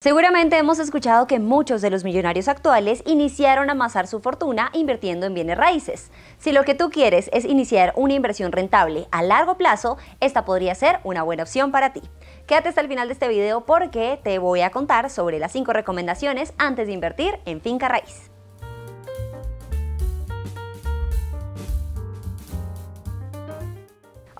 Seguramente hemos escuchado que muchos de los millonarios actuales iniciaron a amasar su fortuna invirtiendo en bienes raíces. Si lo que tú quieres es iniciar una inversión rentable a largo plazo, esta podría ser una buena opción para ti. Quédate hasta el final de este video porque te voy a contar sobre las 5 recomendaciones antes de invertir en finca raíz.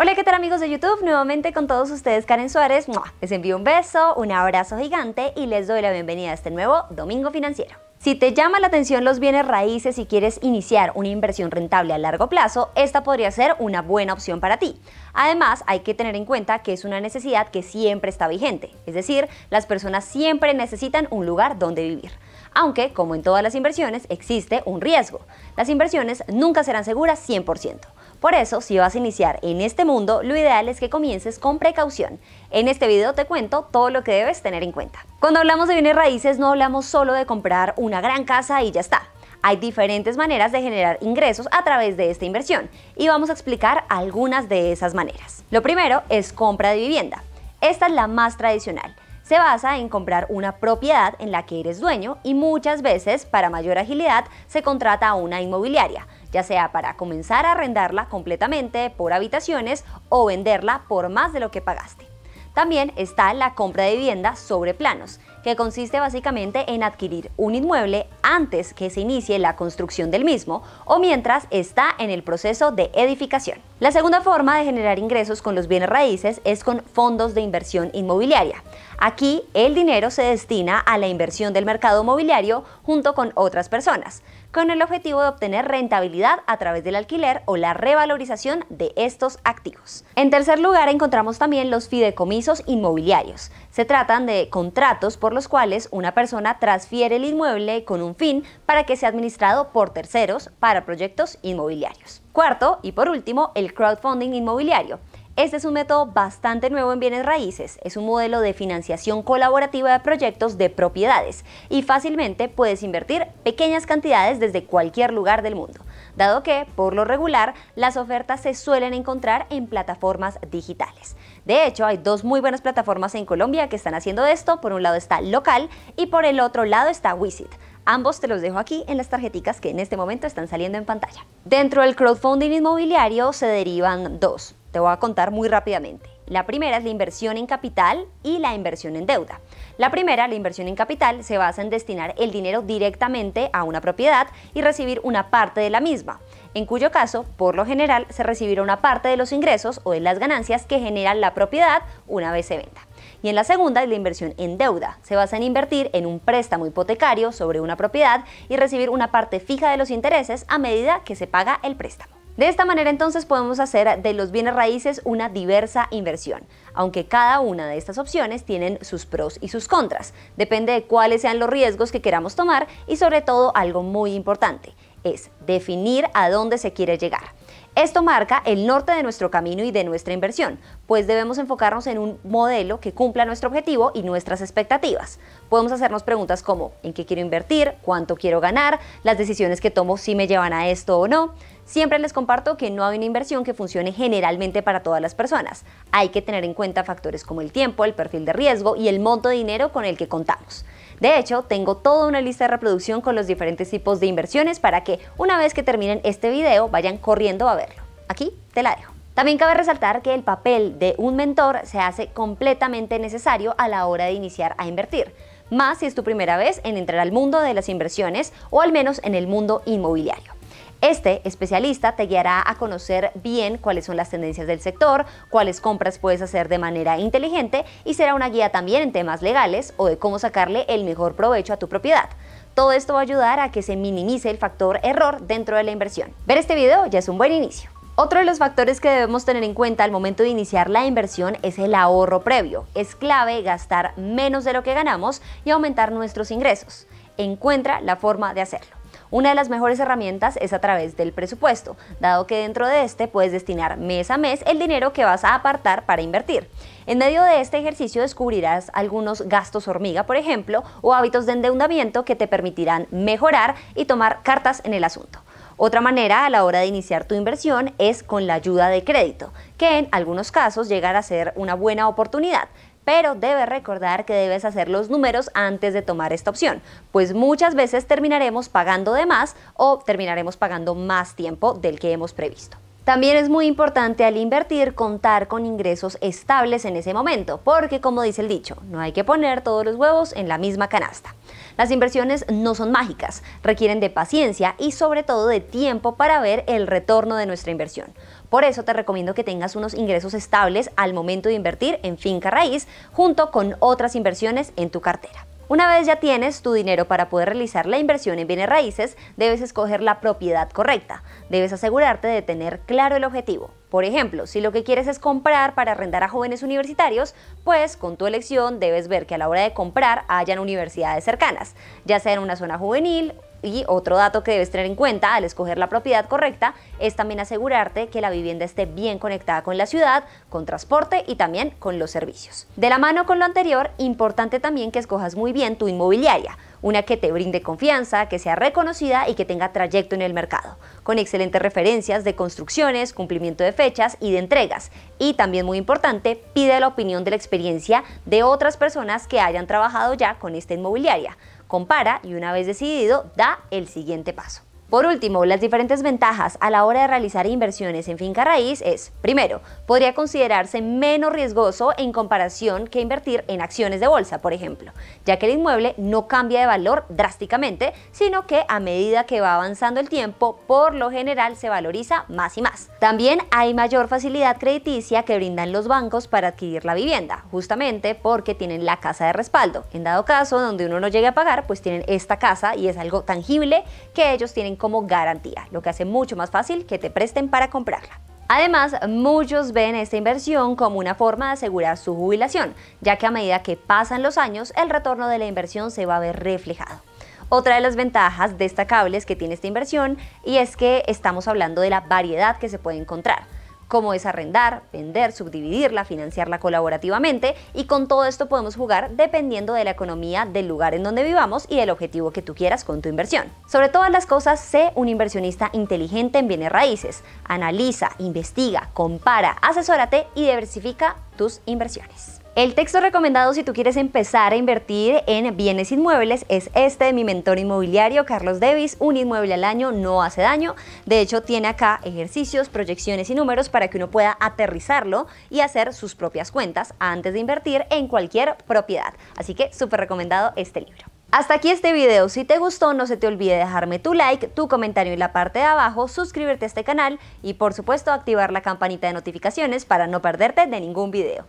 Hola, ¿qué tal amigos de YouTube? Nuevamente con todos ustedes Karen Suárez. Les envío un beso, un abrazo gigante y les doy la bienvenida a este nuevo Domingo Financiero. Si te llama la atención los bienes raíces y quieres iniciar una inversión rentable a largo plazo, esta podría ser una buena opción para ti. Además, hay que tener en cuenta que es una necesidad que siempre está vigente, es decir, las personas siempre necesitan un lugar donde vivir. Aunque, como en todas las inversiones, existe un riesgo. Las inversiones nunca serán seguras 100%. Por eso, si vas a iniciar en este mundo, lo ideal es que comiences con precaución. En este video te cuento todo lo que debes tener en cuenta. Cuando hablamos de bienes raíces no hablamos solo de comprar una gran casa y ya está. Hay diferentes maneras de generar ingresos a través de esta inversión y vamos a explicar algunas de esas maneras. Lo primero es compra de vivienda. Esta es la más tradicional se basa en comprar una propiedad en la que eres dueño y muchas veces, para mayor agilidad, se contrata a una inmobiliaria, ya sea para comenzar a arrendarla completamente por habitaciones o venderla por más de lo que pagaste. También está la compra de vivienda sobre planos, que consiste básicamente en adquirir un inmueble antes que se inicie la construcción del mismo o mientras está en el proceso de edificación. La segunda forma de generar ingresos con los bienes raíces es con fondos de inversión inmobiliaria. Aquí el dinero se destina a la inversión del mercado mobiliario junto con otras personas, con el objetivo de obtener rentabilidad a través del alquiler o la revalorización de estos activos. En tercer lugar encontramos también los fideicomisos inmobiliarios. Se tratan de contratos por los cuales una persona transfiere el inmueble con un fin para que sea administrado por terceros para proyectos inmobiliarios. Cuarto y por último, el crowdfunding inmobiliario. Este es un método bastante nuevo en bienes raíces, es un modelo de financiación colaborativa de proyectos de propiedades y fácilmente puedes invertir pequeñas cantidades desde cualquier lugar del mundo, dado que, por lo regular, las ofertas se suelen encontrar en plataformas digitales. De hecho, hay dos muy buenas plataformas en Colombia que están haciendo esto, por un lado está Local y por el otro lado está Wisit. Ambos te los dejo aquí en las tarjeticas que en este momento están saliendo en pantalla. Dentro del crowdfunding inmobiliario se derivan dos. Te voy a contar muy rápidamente. La primera es la inversión en capital y la inversión en deuda. La primera, la inversión en capital, se basa en destinar el dinero directamente a una propiedad y recibir una parte de la misma, en cuyo caso, por lo general, se recibirá una parte de los ingresos o de las ganancias que genera la propiedad una vez se venda. Y en la segunda es la inversión en deuda. Se basa en invertir en un préstamo hipotecario sobre una propiedad y recibir una parte fija de los intereses a medida que se paga el préstamo. De esta manera entonces podemos hacer de los bienes raíces una diversa inversión, aunque cada una de estas opciones tienen sus pros y sus contras. Depende de cuáles sean los riesgos que queramos tomar y sobre todo algo muy importante, es definir a dónde se quiere llegar. Esto marca el norte de nuestro camino y de nuestra inversión, pues debemos enfocarnos en un modelo que cumpla nuestro objetivo y nuestras expectativas. Podemos hacernos preguntas como ¿en qué quiero invertir? ¿Cuánto quiero ganar? ¿Las decisiones que tomo si me llevan a esto o no? Siempre les comparto que no hay una inversión que funcione generalmente para todas las personas. Hay que tener en cuenta factores como el tiempo, el perfil de riesgo y el monto de dinero con el que contamos. De hecho, tengo toda una lista de reproducción con los diferentes tipos de inversiones para que una vez que terminen este video vayan corriendo a verlo. Aquí te la dejo. También cabe resaltar que el papel de un mentor se hace completamente necesario a la hora de iniciar a invertir, más si es tu primera vez en entrar al mundo de las inversiones o al menos en el mundo inmobiliario. Este especialista te guiará a conocer bien cuáles son las tendencias del sector, cuáles compras puedes hacer de manera inteligente y será una guía también en temas legales o de cómo sacarle el mejor provecho a tu propiedad. Todo esto va a ayudar a que se minimice el factor error dentro de la inversión. Ver este video ya es un buen inicio. Otro de los factores que debemos tener en cuenta al momento de iniciar la inversión es el ahorro previo. Es clave gastar menos de lo que ganamos y aumentar nuestros ingresos. Encuentra la forma de hacerlo. Una de las mejores herramientas es a través del presupuesto, dado que dentro de este puedes destinar mes a mes el dinero que vas a apartar para invertir. En medio de este ejercicio descubrirás algunos gastos hormiga, por ejemplo, o hábitos de endeudamiento que te permitirán mejorar y tomar cartas en el asunto. Otra manera a la hora de iniciar tu inversión es con la ayuda de crédito, que en algunos casos llegará a ser una buena oportunidad, pero debes recordar que debes hacer los números antes de tomar esta opción, pues muchas veces terminaremos pagando de más o terminaremos pagando más tiempo del que hemos previsto. También es muy importante al invertir contar con ingresos estables en ese momento, porque como dice el dicho, no hay que poner todos los huevos en la misma canasta. Las inversiones no son mágicas, requieren de paciencia y sobre todo de tiempo para ver el retorno de nuestra inversión. Por eso te recomiendo que tengas unos ingresos estables al momento de invertir en finca raíz junto con otras inversiones en tu cartera. Una vez ya tienes tu dinero para poder realizar la inversión en bienes raíces, debes escoger la propiedad correcta. Debes asegurarte de tener claro el objetivo. Por ejemplo, si lo que quieres es comprar para arrendar a jóvenes universitarios, pues con tu elección debes ver que a la hora de comprar hayan universidades cercanas, ya sea en una zona juvenil y otro dato que debes tener en cuenta al escoger la propiedad correcta es también asegurarte que la vivienda esté bien conectada con la ciudad, con transporte y también con los servicios. De la mano con lo anterior, importante también que escojas muy bien tu inmobiliaria, una que te brinde confianza, que sea reconocida y que tenga trayecto en el mercado, con excelentes referencias de construcciones, cumplimiento de fechas y de entregas. Y también muy importante, pide la opinión de la experiencia de otras personas que hayan trabajado ya con esta inmobiliaria compara y una vez decidido, da el siguiente paso. Por último, las diferentes ventajas a la hora de realizar inversiones en finca raíz es, primero, podría considerarse menos riesgoso en comparación que invertir en acciones de bolsa, por ejemplo, ya que el inmueble no cambia de valor drásticamente, sino que a medida que va avanzando el tiempo, por lo general se valoriza más y más. También hay mayor facilidad crediticia que brindan los bancos para adquirir la vivienda, justamente porque tienen la casa de respaldo. En dado caso, donde uno no llegue a pagar, pues tienen esta casa y es algo tangible que ellos tienen como garantía, lo que hace mucho más fácil que te presten para comprarla. Además, muchos ven esta inversión como una forma de asegurar su jubilación, ya que a medida que pasan los años, el retorno de la inversión se va a ver reflejado. Otra de las ventajas destacables que tiene esta inversión y es que estamos hablando de la variedad que se puede encontrar cómo es arrendar, vender, subdividirla, financiarla colaborativamente y con todo esto podemos jugar dependiendo de la economía del lugar en donde vivamos y del objetivo que tú quieras con tu inversión. Sobre todas las cosas, sé un inversionista inteligente en bienes raíces. Analiza, investiga, compara, asesórate y diversifica tus inversiones. El texto recomendado si tú quieres empezar a invertir en bienes inmuebles es este de mi mentor inmobiliario, Carlos Devis. Un inmueble al año no hace daño. De hecho, tiene acá ejercicios, proyecciones y números para que uno pueda aterrizarlo y hacer sus propias cuentas antes de invertir en cualquier propiedad. Así que súper recomendado este libro. Hasta aquí este video, si te gustó no se te olvide dejarme tu like, tu comentario en la parte de abajo, suscribirte a este canal y por supuesto activar la campanita de notificaciones para no perderte de ningún video.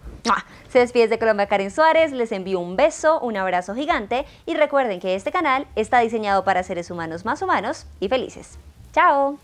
Se despide de Colombia Karen Suárez, les envío un beso, un abrazo gigante y recuerden que este canal está diseñado para seres humanos más humanos y felices. ¡Chao!